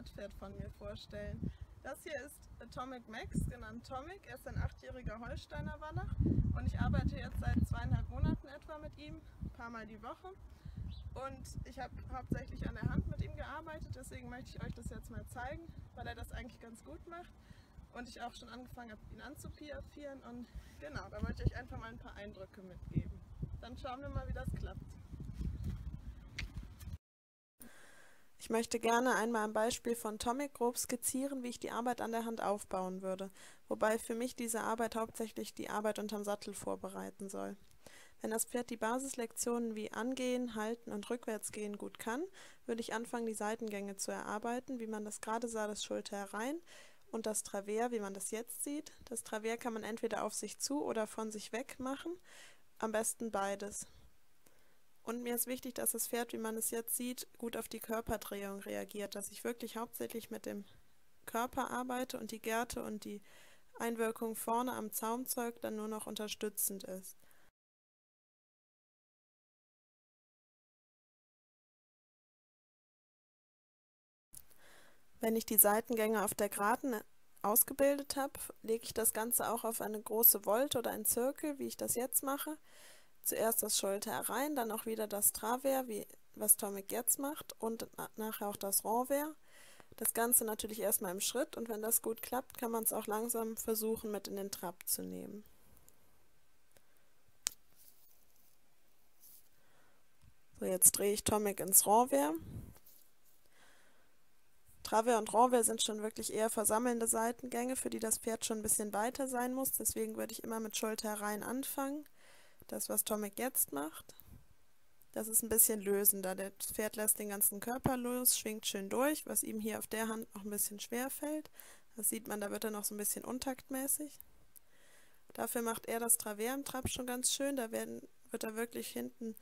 weiteres Brittpferd von mir vorstellen. Das hier ist Atomic Max, genannt Tomic. Er ist ein achtjähriger Holsteiner Wallach und ich arbeite jetzt seit zweieinhalb Monaten etwa mit ihm, ein paar Mal die Woche. Und ich habe hauptsächlich an der Hand mit ihm gearbeitet, deswegen möchte ich euch das jetzt mal zeigen, weil er das eigentlich ganz gut macht und ich auch schon angefangen habe, ihn anzupiafieren. Und genau, da wollte ich euch einfach mal ein paar Eindrücke mitgeben. Dann schauen wir mal, wie das klappt. Ich möchte gerne einmal am Beispiel von Tomic grob skizzieren, wie ich die Arbeit an der Hand aufbauen würde, wobei für mich diese Arbeit hauptsächlich die Arbeit unterm Sattel vorbereiten soll. Wenn das Pferd die Basislektionen wie Angehen, Halten und Rückwärtsgehen gut kann, würde ich anfangen, die Seitengänge zu erarbeiten, wie man das gerade sah, das Schulter herein, und das Travers, wie man das jetzt sieht. Das Travers kann man entweder auf sich zu oder von sich weg machen, am besten beides. Und mir ist wichtig, dass das Pferd, wie man es jetzt sieht, gut auf die Körperdrehung reagiert, dass ich wirklich hauptsächlich mit dem Körper arbeite und die Gerte und die Einwirkung vorne am Zaumzeug dann nur noch unterstützend ist. Wenn ich die Seitengänge auf der Geraden ausgebildet habe, lege ich das Ganze auch auf eine große Volte oder einen Zirkel, wie ich das jetzt mache. Zuerst das Schulter herein, dann auch wieder das Travers, wie was Tomic jetzt macht, und nachher auch das Renvers. Das Ganze natürlich erstmal im Schritt und wenn das gut klappt, kann man es auch langsam versuchen mit in den Trab zu nehmen. So, jetzt drehe ich Tomic ins Renvers. Travers und Renvers sind schon wirklich eher versammelnde Seitengänge, für die das Pferd schon ein bisschen weiter sein muss. Deswegen würde ich immer mit Schulter herein anfangen. Das, was Tomic jetzt macht. Das ist ein bisschen lösender. Das Pferd lässt den ganzen Körper los, schwingt schön durch, was ihm hier auf der Hand noch ein bisschen schwer fällt. Das sieht man, da wird er noch so ein bisschen untaktmäßig. Dafür macht er das Travers im Trab schon ganz schön. Da werden, wird er wirklich hinten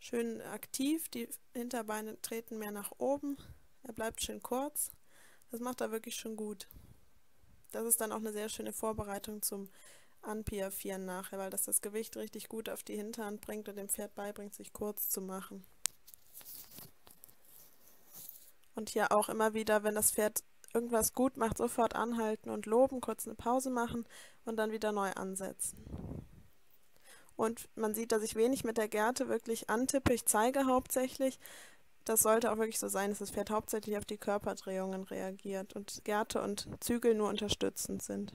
schön aktiv. Die Hinterbeine treten mehr nach oben. Er bleibt schön kurz. Das macht er wirklich schon gut. Das ist dann auch eine sehr schöne Vorbereitung zum Anpiafieren nachher, weil das das Gewicht richtig gut auf die Hinterhand bringt und dem Pferd beibringt, sich kurz zu machen. Und hier auch immer wieder, wenn das Pferd irgendwas gut macht, sofort anhalten und loben, kurz eine Pause machen und dann wieder neu ansetzen. Und man sieht, dass ich wenig mit der Gerte wirklich antippe. Ich zeige hauptsächlich, das sollte auch wirklich so sein, dass das Pferd hauptsächlich auf die Körperdrehungen reagiert und Gerte und Zügel nur unterstützend sind.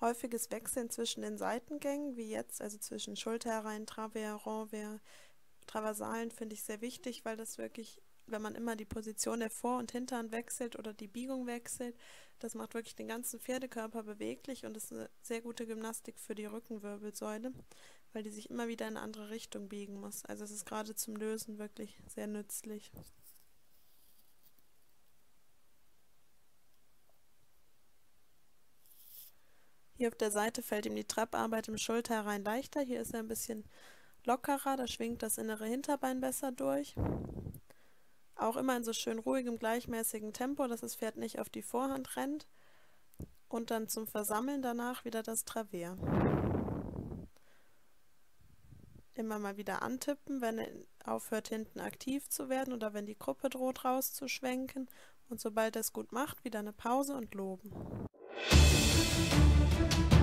Häufiges Wechseln zwischen den Seitengängen, wie jetzt, also zwischen Schulter herein, Travers, Renvers, Traversalen, finde ich sehr wichtig, weil das wirklich, wenn man immer die Position der Vor- und Hinterhand wechselt oder die Biegung wechselt, das macht wirklich den ganzen Pferdekörper beweglich und ist eine sehr gute Gymnastik für die Rückenwirbelsäule weil die sich immer wieder in eine andere Richtung biegen muss. Also es ist gerade zum Lösen wirklich sehr nützlich. Hier auf der Seite fällt ihm die Trapparbeit im Schulter rein leichter. Hier ist er ein bisschen lockerer, da schwingt das innere Hinterbein besser durch. Auch immer in so schön ruhigem, gleichmäßigen Tempo, dass das Pferd nicht auf die Vorhand rennt. Und dann zum Versammeln danach wieder das Travers immer mal wieder antippen, wenn er aufhört hinten aktiv zu werden oder wenn die Gruppe droht rauszuschwenken und sobald er es gut macht, wieder eine Pause und loben. Thank you.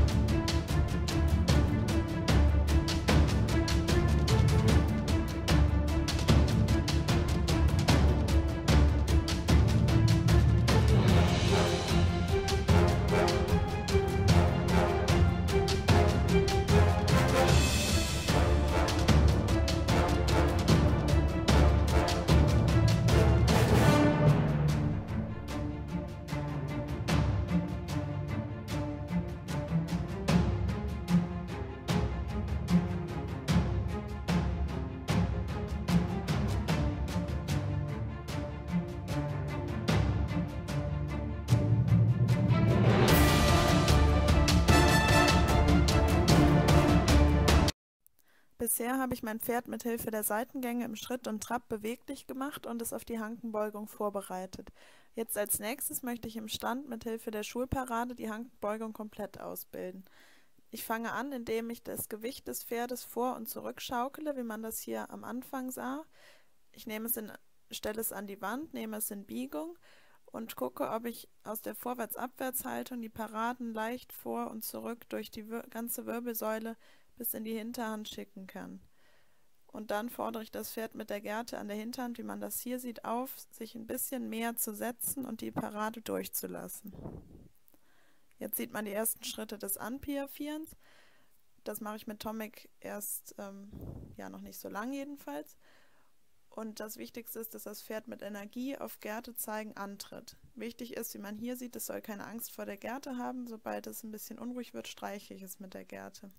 Bisher habe ich mein Pferd mit Hilfe der Seitengänge im Schritt und Trab beweglich gemacht und es auf die Hankenbeugung vorbereitet. Jetzt als nächstes möchte ich im Stand mit Hilfe der Schulparade die Hankenbeugung komplett ausbilden. Ich fange an, indem ich das Gewicht des Pferdes vor und zurück schaukele, wie man das hier am Anfang sah. Ich nehme es in stelle es an die Wand, nehme es in Biegung und gucke, ob ich aus der Vorwärts-Abwärts-Haltung die Paraden leicht vor und zurück durch die ganze Wirbelsäule bis in die Hinterhand schicken kann. Und dann fordere ich das Pferd mit der Gerte an der Hinterhand, wie man das hier sieht, auf, sich ein bisschen mehr zu setzen und die Parade durchzulassen. Jetzt sieht man die ersten Schritte des Anpiafierens. Das mache ich mit Tomic erst, ähm, ja noch nicht so lang jedenfalls. Und das Wichtigste ist, dass das Pferd mit Energie auf Gerte zeigen antritt. Wichtig ist, wie man hier sieht, es soll keine Angst vor der Gerte haben. Sobald es ein bisschen unruhig wird, streiche ich es mit der Gerte.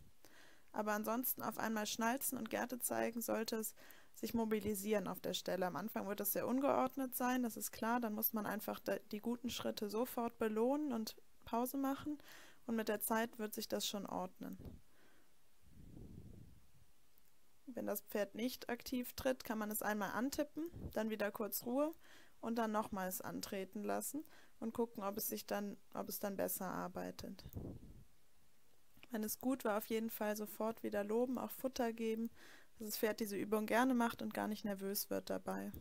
Aber ansonsten auf einmal schnalzen und Gerte zeigen, sollte es sich mobilisieren auf der Stelle. Am Anfang wird es sehr ungeordnet sein, das ist klar. Dann muss man einfach die guten Schritte sofort belohnen und Pause machen. Und mit der Zeit wird sich das schon ordnen. Wenn das Pferd nicht aktiv tritt, kann man es einmal antippen, dann wieder kurz Ruhe und dann nochmals antreten lassen und gucken, ob es sich dann, ob es dann besser arbeitet. Wenn es gut war, auf jeden Fall sofort wieder loben, auch Futter geben, dass das Pferd diese Übung gerne macht und gar nicht nervös wird dabei.